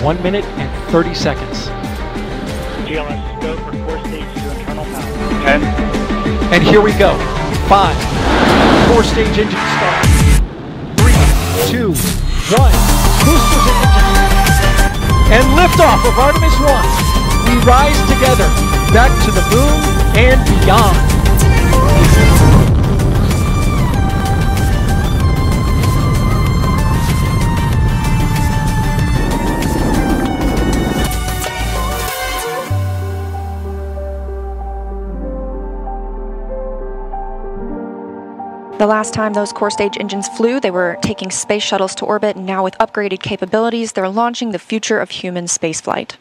1 minute and 30 seconds. GLS go for core stage to internal power. 10, And here we go. Five, four stage engine start. Three, two, one. Boosters and engines. And liftoff of Artemis 1. We rise together back to the moon and beyond. The last time those core stage engines flew, they were taking space shuttles to orbit, and now with upgraded capabilities, they're launching the future of human spaceflight.